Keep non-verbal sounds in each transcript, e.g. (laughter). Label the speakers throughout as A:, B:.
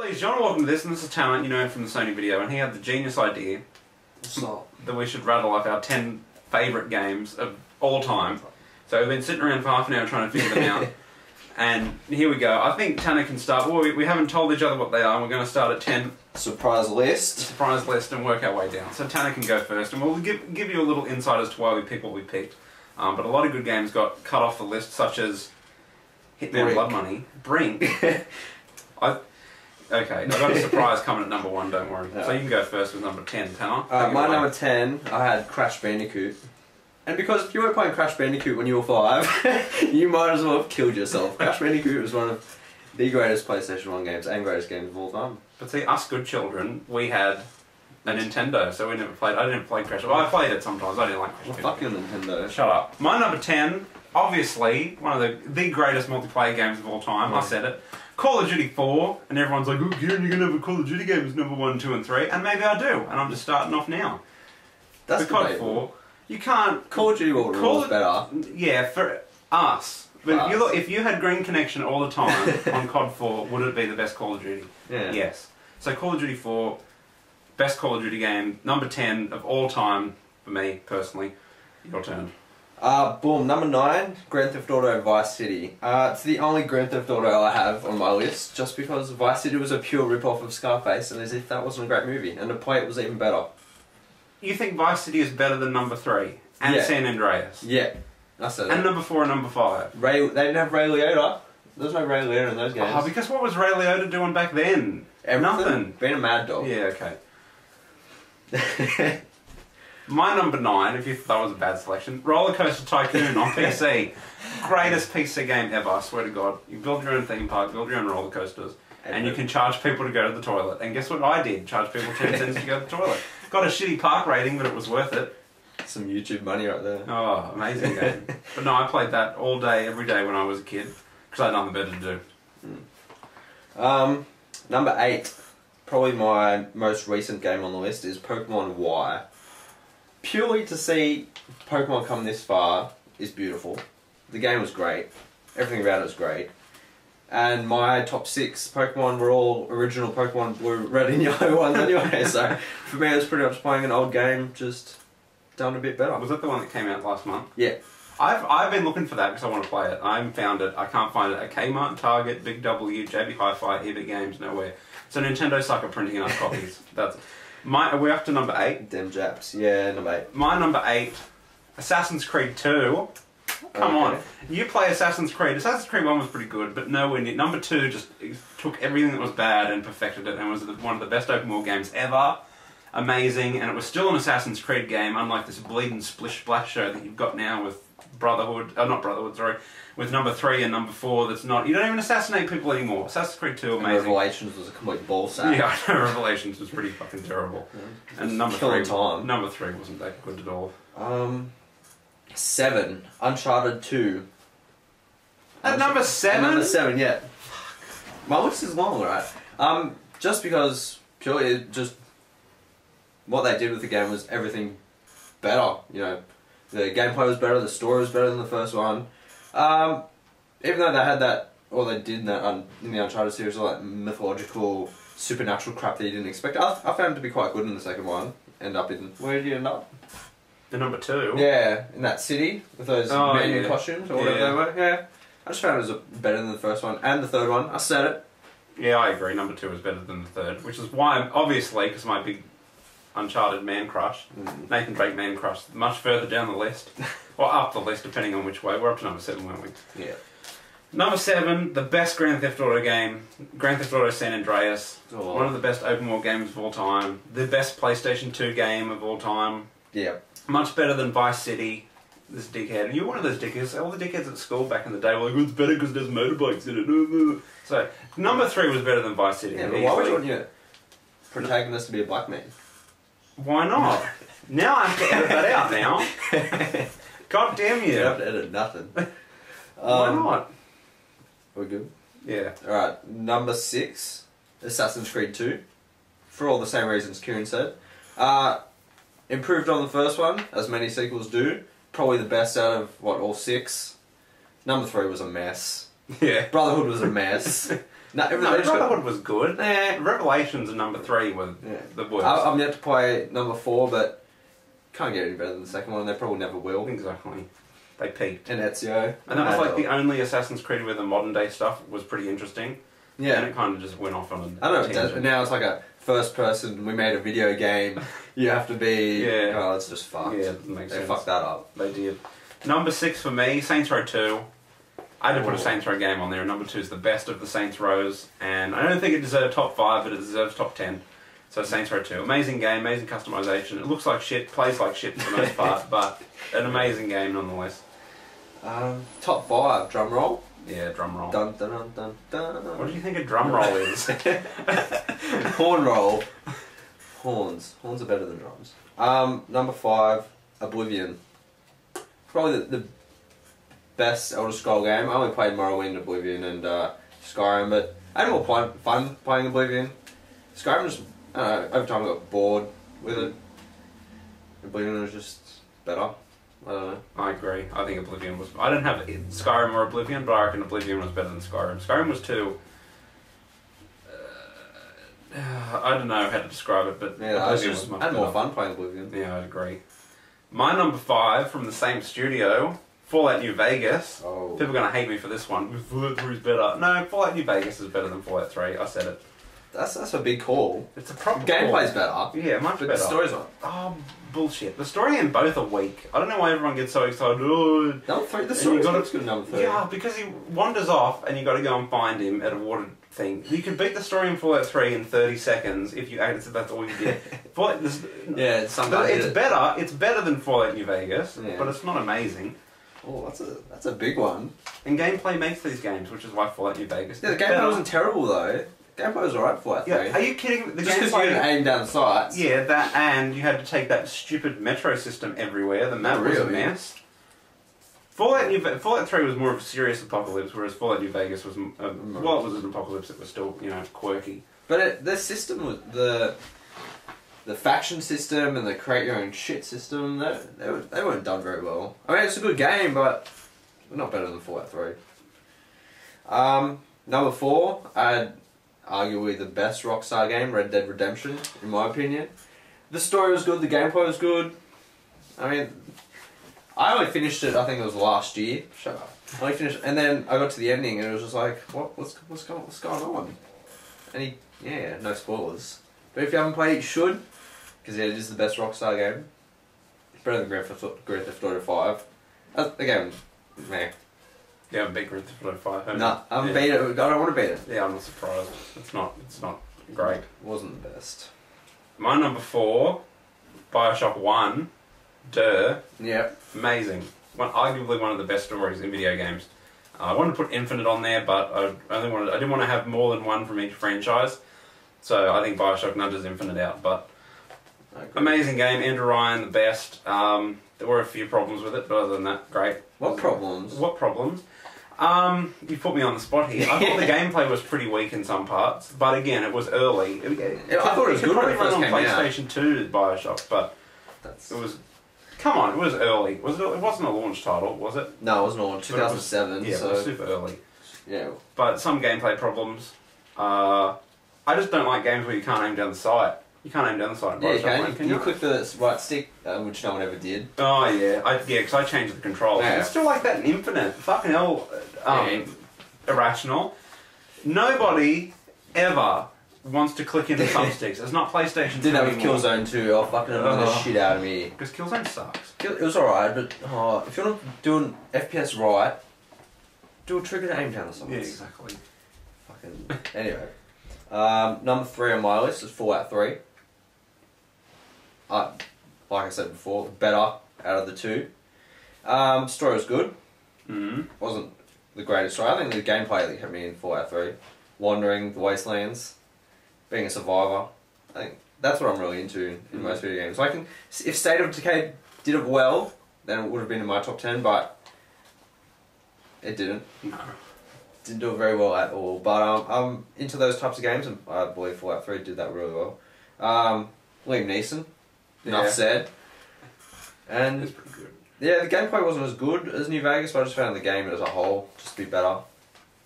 A: Please, John, welcome to this, and this is Talent, you know him from the Sony video, and he had the genius idea that we should rattle off our 10 favourite games of all time. So we've been sitting around for half an hour trying to figure them out. (laughs) And here we go. I think Taner can start. Well, we, we haven't told each other what they are, and we're going to start at 10
B: Surprise list.
A: surprise list and work our way down. So Taner can go first, and we'll give, give you a little insight as to why we picked what we picked. Um, but a lot of good games got cut off the list, such as Hitman
B: Brink.
A: Blood Money, Brink. (laughs) I, okay, I've got a surprise coming at number one, don't worry. So you can go first with number 10, Taner.
B: Uh, my
A: away.
B: number 10, I had Crash Bandicoot. And because if you were playing Crash Bandicoot when you were five, (laughs) you might as well have killed yourself. Crash Bandicoot was one of the greatest PlayStation 1 games and greatest games of all time.
A: But see, us good children, we had a Nintendo, so we never played. I didn't play Crash. Well, I played it sometimes. I didn't like Crash.
B: Well, fuck your Nintendo.
A: Shut up. My number 10, obviously, one of the, the greatest multiplayer games of all time. I said it. Call of Duty 4, and everyone's like, oh, Kieran, you're going to have a Call of Duty game as number 1, 2, and 3. And maybe I do, and I'm just starting off now.
B: That's
A: the COD
B: debatable.
A: 4, you can't.
B: Call of Duty World
A: Call
B: War is better.
A: Yeah, for us. But if you, look, if you had Green Connection all the time (laughs) on COD 4, would it be the best Call of Duty?
B: Yeah.
A: Yes. So Call of Duty 4, best Call of Duty game, number 10 of all time for me personally. Your turn.
B: Uh, boom, number 9, Grand Theft Auto Vice City. Uh, it's the only Grand Theft Auto I have on my list, just because Vice City was a pure rip-off of Scarface, and as if that wasn't a great movie. And to play it was even better.
A: You think Vice City is better than number 3 and
B: Yeah.
A: San Andreas?
B: Yeah, said it.
A: And number 4 and number 5?
B: Ray, they didn't have Ray Liotta. There's no Ray Liotta in those games.
A: Oh, because what was Ray Liotta doing back then?
B: Everything.
A: Nothing.
B: Being a mad dog.
A: Yeah, okay. (laughs) My number nine, if you thought that was a bad selection, Roller Coaster Tycoon on (laughs) PC. Greatest PC game ever, I swear to God. You build your own theme park, build your own roller coasters, and you can charge people to go to the toilet. And guess what I did? Charge people 10 cents to go to the toilet. (laughs) Got a shitty park rating, but it was worth it.
B: Some YouTube money right there.
A: Oh, amazing game. (laughs) but no, I played that all day, every day when I was a kid, because I had nothing better to do.
B: Um, number eight, probably my most recent game on the list is Pokemon Y. Purely to see Pokemon come this far is beautiful. The game was great. Everything about it was great. And my top six Pokemon were all original Pokemon blue, red and (laughs) yellow ones anyway. so for me, it was pretty much playing an old game, just done a bit better.
A: Was that the one that came out last month?
B: Yeah.
A: I've, I've been looking for that because I want to play it. I haven't found it. I can't find it at Kmart, Target, Big W, JB Hi-Fi, EB Games, nowhere. So Nintendo sucker printing enough copies. (laughs) That's my. We're up to number eight.
B: Them Japs. Yeah, number eight.
A: My number eight, Assassin's Creed Two. Come on, you play Assassin's Creed. Assassin's Creed One was pretty good, but nowhere near. Number two just took everything that was bad and perfected it, and was one of the best open world games ever. Amazing, and it was still an Assassin's Creed game, unlike this bleeding splish splash show that you've got now with Brotherhood. Oh, not Brotherhood, sorry, with number three and number four. That's not. You don't even assassinate people anymore. Assassin's Creed Two,
B: And
A: amazing.
B: Revelations was a complete ball sack.
A: Yeah, (laughs) I know Revelations was pretty fucking terrible. And number three,
B: time.
A: number three wasn't that good at all.
B: Um, seven. Uncharted two.
A: At number seven?
B: At number seven, yeah. My list is long, right? Um, just because purely just what they did with the game was everything better. You know, the gameplay was better, the story was better than the first one. Um, even though they had that, or they did that um, in the Uncharted series, all that mythological, supernatural crap that you didn't expect. I, I found it to be quite good in the second one. End up in where did you end up?
A: The number two.
B: Yeah, in that city with those
A: Oh,
B: men in
A: yeah.
B: costumes or whatever
A: Yeah.
B: they were. Yeah, I just found it was a, better than the first one and the third one. I said it.
A: Yeah, I agree. Number two is better than the third, which is why, I'm, obviously, because my big Uncharted man crush,
B: Mm.
A: Nathan Drake man crush, much further down the list, or up the list, depending on which way. We're up to number seven, weren't we?
B: Yeah.
A: Number seven, the best Grand Theft Auto game, Grand Theft Auto San Andreas.
B: Oh.
A: One of the best open world games of all time. The best PlayStation 2 game of all time.
B: Yeah.
A: Much better than Vice City. This dickhead. And you're one of those dickheads. All the dickheads at school back in the day were like, "Oh, it's better because there's motorbikes in it. So, number three was better than Vice City.
B: Yeah, but why would you want your protagonist to be a black man?
A: Why not? now I have to edit that out now. (laughs) God damn
B: You
A: You
B: have to edit nothing.
A: Why
B: Um,
A: not?
B: We're good.
A: Yeah.
B: Alright, number six, Assassin's Creed 2. For all the same reasons Kieran said. Uh, improved on the first one, as many sequels do. Probably the best out of, what, all six. Number three was a mess. (laughs)
A: Yeah.
B: Brotherhood was a mess. (laughs) No,
A: No,
B: just
A: Brotherhood was good.
B: Nah.
A: Revelations and number three were
B: Yeah.
A: the worst.
B: I, I'm yet to play number four, but can't get any better than the second one. and They probably never will.
A: exactly. They peaked.
B: And Ezio.
A: And that was like the only Assassin's Creed where the modern day stuff was pretty interesting.
B: Yeah.
A: And it kind of just went off on a
B: I don't know.
A: tangent.
B: Now it's like a first person. We made a video game. (laughs) You have to be.
A: Yeah.
B: Oh, it's just fucked.
A: Yeah, it makes
B: they
A: sense.
B: fucked that up.
A: They did. Number six for me, Saints Row 2. I had to put a. Saints Row game on there. Number two is the best of the Saints Rows, and I don't think it deserved top five, but it deserves top ten. So Saints Row 2, amazing game, amazing customization. It looks like shit, plays like shit for the most part, (laughs) but an amazing game nonetheless.
B: Um, top five. Drum roll.
A: Yeah, drum roll.
B: Dun dun dun dun dun.
A: What do you think a drum roll is? (laughs)
B: Horn roll. Horns. Horns are better than drums. Um, number five, Oblivion. Probably the, the best Elder Scroll game. I only played Morrowind, Oblivion, and uh, Skyrim, but I had more fun, fun playing Oblivion. Skyrim just, I don't know, over time I got bored with it. Oblivion was just better. I don't know.
A: I agree. I think Oblivion was. I don't have Skyrim or Oblivion, but I reckon Oblivion was better than Skyrim. Skyrim was too. Uh, I don't know how to describe it, but
B: Yeah, I was just,
A: was much
B: I had
A: better.
B: more fun playing Oblivion.
A: Yeah, I agree. My number five from the same studio, Fallout New Vegas.
B: Oh.
A: People are gonna hate me for this one. Fallout 3 is better. No, Fallout New Vegas is better than Fallout 3. I said it.
B: That's, that's a big call.
A: It's a proper
B: Gameplay's
A: call.
B: better,
A: Yeah, much
B: but
A: better.
B: the story's not.
A: Oh, bullshit. The story and both are weak. I don't know why everyone gets so excited. Oh,
B: Number three, the
A: And
B: story
A: you gotta-
B: good. Number three.
A: Yeah, because he wanders off and you got to go and find him at a water thing. You can beat the story in Fallout 3 in 30 seconds if you acted so that's all you did. (laughs) Fallout, this,
B: Yeah, it's
A: it's better. It's better than Fallout New Vegas,
B: Yeah.
A: but it's not amazing.
B: Oh, that's a that's a big one.
A: And gameplay makes these games, which is why Fallout New Vegas.
B: Yeah, the gameplay wasn't terrible though. Gameplay was alright for that
A: Yeah, are you kidding? The
B: Just because you didn't aim down sights.
A: Yeah, that and you had to take that stupid metro system everywhere. The map
B: Oh,
A: was a mess. Fallout New Ve- Fallout Three was more of a serious apocalypse, whereas Fallout New Vegas was um,
B: Mm.
A: well, it was an apocalypse. It was still you know quirky.
B: But it, the system was the the faction system and the create your own shit system. They they, were, they weren't done very well. I mean, it's a good game, but not better than Fallout Three. Um, number four, I had arguably the best Rockstar game, Red Dead Redemption, in my opinion. The story was good, the gameplay was good. I mean, I only finished it. I think it was last year. Shut up. I only finished, and then I got to the ending, and it was just like, what, what's, what's going, what's going on? And he, yeah, no spoilers. But if you haven't played it, you should, because yeah, it is the best Rockstar game. It's better than Grand Theft, Auto- Grand Theft Auto Five. Uh, again, meh.
A: Yeah, I big Grand Theft Auto Five. haven't
B: No,
A: you?
B: I haven't
A: yeah.
B: beat it. I don't want to beat it.
A: Yeah, I'm not surprised. It's not. It's not great.
B: It wasn't the best.
A: My number four, Bioshock One, Duh,
B: Yeah.
A: amazing. One, arguably one of the best stories in video games. Uh, I wanted to put Infinite on there, but I only wanted. I didn't want to have more than one from each franchise. So I think Bioshock nudges Infinite out, but amazing game. Andrew Ryan, the best. Um, there were a few problems with it, but other than that, great.
B: What problems?
A: What problems? Um, you put me on the spot here. I thought the (laughs) gameplay was pretty weak in some parts, but again, it was early. It,
B: Yeah, I thought it was good when it first
A: on
B: came out.
A: PlayStation Two Bioshock, but
B: That's
A: it was. Come on, it was early. Was it? It wasn't a launch title, was it?
B: no, it wasn't
A: But it was-
B: 2007.
A: Yeah,
B: so
A: it was super early.
B: yeah.
A: But some gameplay problems. Uh, I just don't like games where you can't aim down the sight. You can't aim down the side in
B: Yeah, you can.
A: One,
B: You,
A: can
B: you
A: you?
B: click the right stick, uh, which no one ever did.
A: Oh yeah, I, yeah, because I changed the controls.
B: Yeah.
A: It's still like that in Infinite. Fucking hell, um,
B: Yeah.
A: irrational. Nobody ever wants to click into (laughs) thumbsticks. It's not PlayStation.
B: Did that with
A: 2 anymore.
B: Killzone 2. Oh, fucking annoying the shit out of me.
A: Because Killzone sucks.
B: Kill- It was alright, but oh, if you're not doing FPS right, do a trigger to aim down the sights.
A: Yeah, exactly.
B: Fucking. anyway. Um, number three on my list is four Fallout 3. Uh, like I said before, better out of the two. Um, story was good.
A: Mm.
B: Wasn't the greatest story. I think the gameplay that kept me in Fallout 3. Wandering the wastelands, being a survivor. I think that's what I'm really into in
A: Mhm.
B: most video games. So I can, if State of Decay did it well, then it would have been in my top 10, but it didn't.
A: No.
B: Didn't do it very well at all. But um, I'm into those types of games, and I believe Fallout 3 did that really well. Um, Liam Neeson, enough
A: Yeah.
B: said. And
A: good.
B: yeah, the gameplay wasn't as good as New Vegas, but I just found the game as a whole just to be better.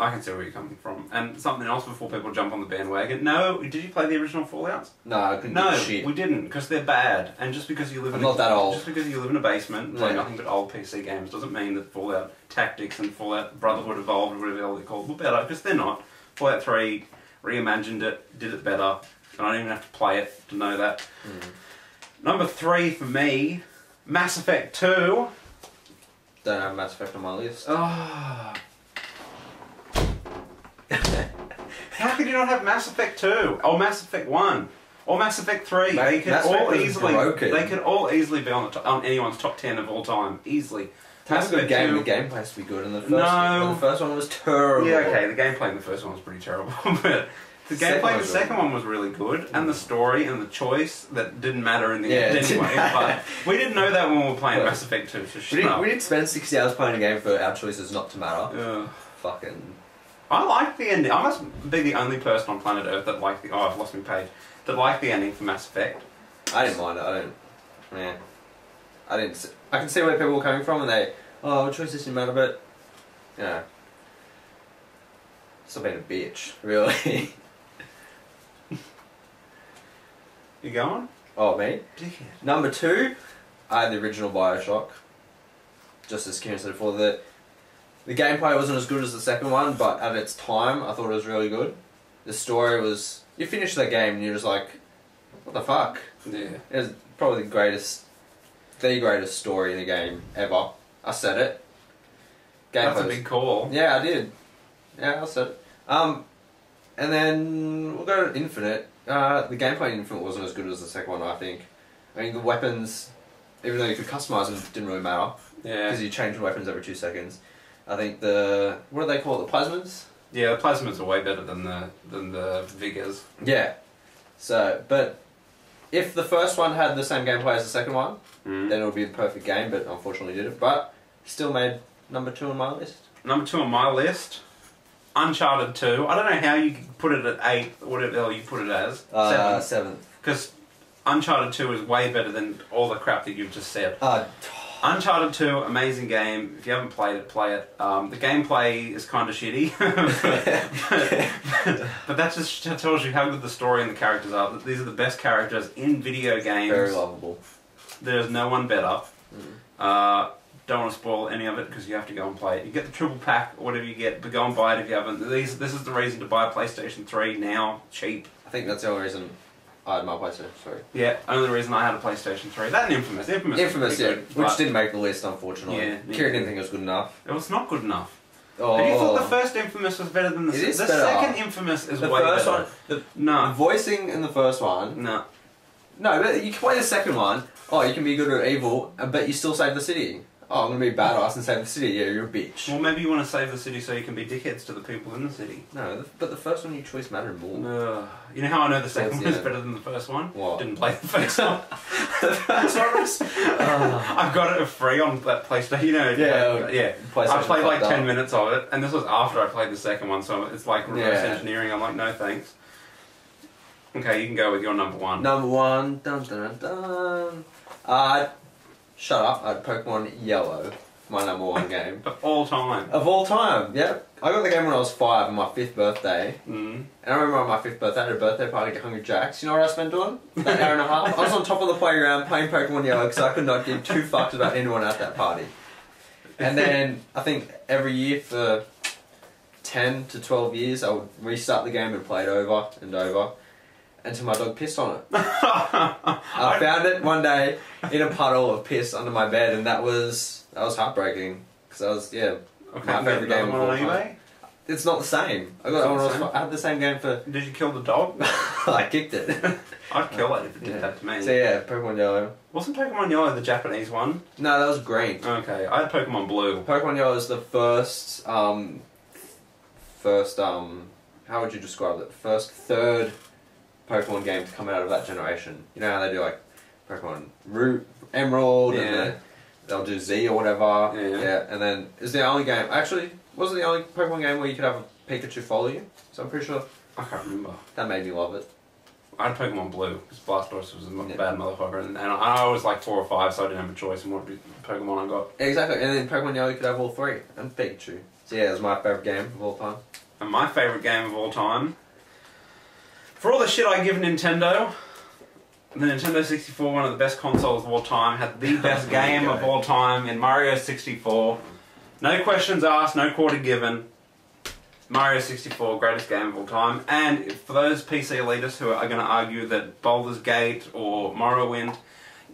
A: I can see where you're coming from. And something else before people jump on the bandwagon. No, did you play the original Fallout?
B: No, I couldn't
A: No, we didn't because they're bad. And just because you live
B: I'm
A: in a,
B: not that old.
A: just because you live in a basement and play
B: Yeah.
A: nothing but old PC games doesn't mean that Fallout Tactics and Fallout Brotherhood Evolved, or whatever they're called, were better because they're not. Fallout Three reimagined it, did it better, and I don't even have to play it to know that.
B: Mm.
A: Number three for me, Mass Effect Two.
B: Don't have Mass Effect on my list.
A: Ah. (laughs) How could you not have Mass Effect 2 or Mass Effect 1 or Mass Effect 3?
B: Ma-
A: they could
B: Mass
A: all easily
B: broken.
A: they could all easily be on on anyone's top 10 of all time, easily.
B: That's a good game.
A: 2
B: The gameplay has to be good, and the first,
A: No.
B: the first one was terrible.
A: Yeah, okay, the gameplay in the first one was pretty terrible, (laughs) but the
B: Second
A: gameplay in the second one was really good, and the story and the choice that didn't matter in the
B: Yeah,
A: end anyway. (laughs) but we didn't know that when we were playing Mass Effect 2, so
B: We didn't,
A: up.
B: we didn't spend 60 hours playing a game for our choices not to matter.
A: Ugh.
B: Fucking.
A: I like the ending. I must be the only person on planet Earth that liked the. Oh, I've lost my page. That liked the ending for Mass Effect.
B: I didn't mind it. I don't. Yeah. I didn't. s- I can see where people were coming from, and they. Oh, choices didn't matter, but. Yeah. Still being a bitch, really. (laughs)
A: You going?
B: oh, me?
A: Dickhead.
B: Number two, I had the original Bioshock. Just as Kieran said before, the the gameplay wasn't as good as the second one, but at its time, I thought it was really good. The story was. You finish that game and you're just like, what the fuck?
A: Yeah.
B: It was probably the greatest, the greatest story in the game ever. I said it.
A: That's a big call.
B: Yeah, I did. Yeah, I said it. Um, and then we'll go to Infinite. Uh, the gameplay in Infinite wasn't as good as the second one, I think. I mean, the weapons, even though you could customize them, didn't really matter
A: Yeah.
B: because you change weapons every two seconds. I think the what do they call it? The plasmids.
A: Yeah, the plasmids are way better than the than the vigors.
B: Yeah. So, but if the first one had the same gameplay as the second one,
A: Mm.
B: then it would be the perfect game. But unfortunately, did it. But still made number two on my list.
A: Number two on my list, Uncharted Two. I don't know how you put it at eight, whatever the hell you put it as.
B: Uh,
A: Seven.
B: seventh.
A: Because Uncharted Two is way better than all the crap that you've just said.
B: Uh,
A: Uncharted 2, amazing game. If you haven't played it, play it. Um, the gameplay is kind of shitty. but, (laughs) (laughs) but that just tells you how good the story and the characters are. These are the best characters in video games.
B: very lovable.
A: There's no one better.
B: Mm.
A: Uh, don't want to spoil any of it because you have to go and play it. You get the triple pack, or whatever you get, but go and buy it if you haven't. These, this is the reason to buy a PlayStation 3 now, cheap.
B: I think that's the only reason I had my PlayStation. Sorry.
A: Yeah, only reason I had a PlayStation 3. That and Infamous. Infamous,
B: Infamous, yeah,
A: good,
B: which didn't make the list, unfortunately.
A: Yeah,
B: Kieran
A: yeah.
B: didn't think it was good enough.
A: It was not good enough.
B: Oh,
A: And you thought the first Infamous was better than the
B: It
A: second? The
B: better.
A: second Infamous is
B: the
A: way
B: first
A: better.
B: one, the, the
A: No,
B: voicing in the first one.
A: no.
B: No, but you can play the second one. Oh, you can be good or evil, uh, but you still save the city. Oh, I'm gonna be badass and save the city. Yeah, you're a bitch.
A: Well, maybe you want to save the city so you can be dickheads to the people in the city.
B: No, but the first one, you choice mattered more.
A: You know how I know the second one
B: the
A: is better than the first one?
B: What?
A: Didn't play the first one.
B: That's what it was. Oh.
A: I got it for free on that PlayStation. You know,
B: Yeah,
A: like, yeah. I played like ten
B: up.
A: minutes of it, and this was after I played the second one, so it's like reverse
B: Yeah.
A: engineering. I'm like, no thanks. Okay, you can go with your number one.
B: Number one, dun dun dun dun. Uh, shut up. I had Pokemon Yellow, my number one game (laughs)
A: Of all time.
B: of all time. Yep, I got the game when I was five on my fifth birthday,
A: Mm.
B: and I remember on my fifth birthday, I had a birthday party at Hungry Jack's. You know what I spent doing? An hour and a half. I was on top of the playground playing Pokemon Yellow because I could not give two fucks about anyone at that party. And then I think every year for ten to twelve years, I would restart the game and play it over and over until my dog pissed on it. (laughs) I found it one day in a puddle of piss under my bed, and that was that was heartbreaking because I was yeah.
A: Okay,
B: My favourite game
A: one
B: of
A: on
B: all
A: eBay?
B: It's not the same. I got
A: It's
B: it when
A: not
B: I,
A: the same?
B: I had the same game for.
A: Did you kill the dog? (laughs)
B: I kicked it. (laughs)
A: I'd kill it if it did
B: Yeah.
A: that to me.
B: so yeah, Pokemon Yellow.
A: Wasn't Pokemon Yellow the Japanese one?
B: No, that was green.
A: Okay, I had Pokemon Blue.
B: Pokemon Yellow is the first um first um how would you describe it? First third Pokemon game to come out of that generation. You know how they do like Pokemon Root Emerald and then they'll do Z or whatever.
A: Yeah. yeah.
B: and then is the only game actually was it the only Pokemon game where you could have a Pikachu follow you? So I'm pretty sure
A: I can't remember.
B: that made me love it.
A: I had Pokemon Blue because Blastoise was a
B: Yeah.
A: bad motherfucker, and, and I was like four or five, so I didn't have a choice in what Pokemon I got.
B: Exactly, and then Pokemon Yellow you could have all three and Pikachu. So yeah, was my favourite game of all time.
A: And my favourite game of all time. For all the shit I give Nintendo, the Nintendo 64, one of the best consoles of all time, had the (laughs) best game of all time in Mario 64. No questions asked, no quarter given. Mario 64, greatest game of all time. And for those PC elitists who are going to argue that Baldur's Gate or Morrowind,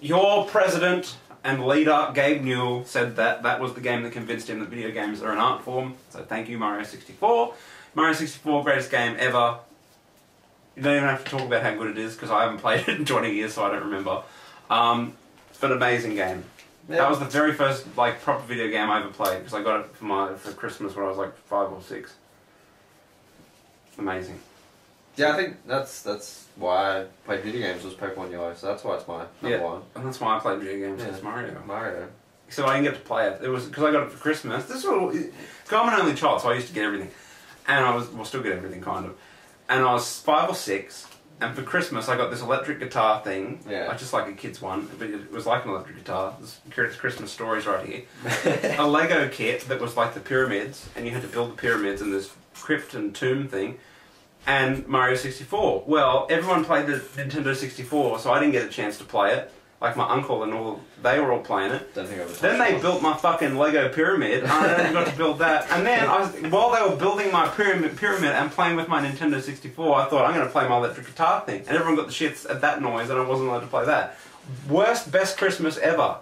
A: your president and leader, Gabe Newell, said that that was the game that convinced him that video games are an art form. So thank you, Mario 64. Mario 64, greatest game ever. You don't even have to talk about how good it is because I haven't played it in 20 years, so I don't remember. Um, but amazing game. That was the very first like proper video game I ever played because I got it for my for Christmas when I was like five or six. Amazing.
B: Yeah, I think that's that's why I played video games was Pokemon Yellow, so that's why it's my number
A: Yeah.
B: one.
A: And that's why I played video games
B: Yeah.
A: since Mario.
B: Mario.
A: Except I didn't get to play it. It was because I got it for Christmas. This because I'm an only child, so I used to get everything, and I was well still get everything kind of. And I was five or six, and for Christmas I got this electric guitar thing.
B: Yeah.
A: like just like a kid's one, but it was like an electric guitar. This it's Christmas stories right here. (laughs) a Lego kit that was like the pyramids, and you had to build the pyramids and this crypt and tomb thing. And Mario 64. Well, everyone played the Nintendo 64, so I didn't get a chance to play it. Like my uncle and all, they were all playing it.
B: Don't think I was.
A: Then they built my fucking Lego pyramid. and I only got to build that. And then I was, while they were building my pyramid, pyramid and playing with my Nintendo 64, I thought I'm going to play my electric guitar thing. And everyone got the shits at that noise, and I wasn't allowed to play that. Worst, best Christmas ever.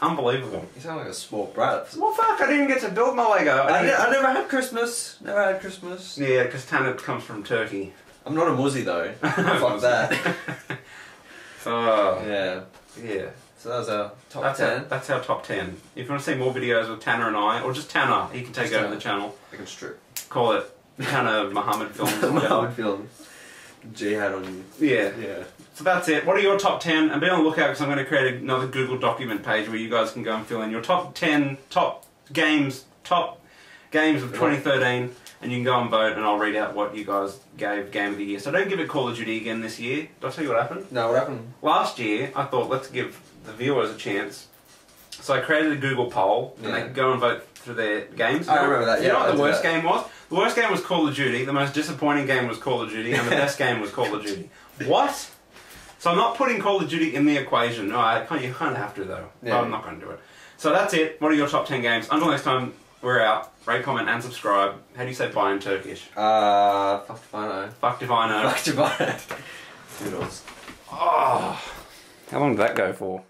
A: Unbelievable.
B: You sound like a sport brat.
A: Well, fuck! I didn't get to build my Lego.
B: I,
A: I
B: didn't- I never had Christmas. Never had Christmas.
A: yeah, because Taner comes from Turkey.
B: I'm not a muzzy though. (laughs) Fuck that. (laughs)
A: Oh,
B: Yeah.
A: yeah.
B: So that was our top
A: That's
B: ten.
A: our, that's our top 10. If you want to see more videos with Taner and I, or just Taner, he can take
B: Just
A: over
B: Taner.
A: the channel.
B: I can strip.
A: Call it Taner (laughs) Muhammad Films. or whatever.
B: Mohammed film. G on you.
A: Yeah.
B: Yeah.
A: So that's it. What are your top 10? And be on the lookout because I'm going to create another Google document page where you guys can go and fill in your top 10 top games, top games of 2013, and you can go and vote, and I'll read out what you guys gave Game of the Year. So don't give it Call of Duty again this year. Did I tell you what happened?
B: No, what happened?
A: Last year, I thought let's give the viewers a chance. So I created a Google poll, and they could go and vote for their games.
B: I remember that, Yeah,
A: You know what the worst
B: that.
A: game was? The worst game was Call of Duty. The most disappointing game was Call of Duty, and the (laughs) best game was Call of Duty. What? So I'm not putting Call of Duty in the equation. No, I can't, you kind of have to though.
B: Yeah.
A: I'm not going to do it. So that's it. What are your top 10 games? Until next time, we're out. Rate, comment, and subscribe. How do you say bye in Turkish?
B: Uh, fuck if I know.
A: Fucked if I know.
B: Fuck if I know. Toodles.
A: Oh. How long did that go for?